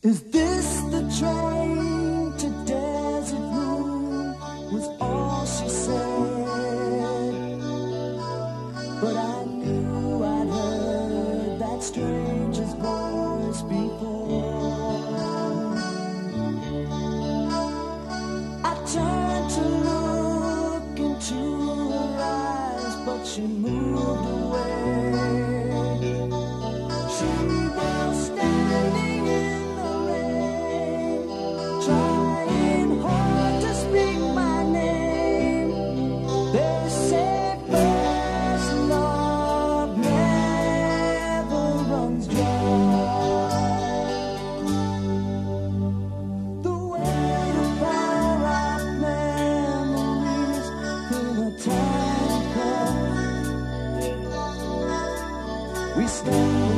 Is this the train to Desert Moon? Was all she said. But I knew I'd heard that stranger's voice before. I turned to look into her eyes, but she moved stand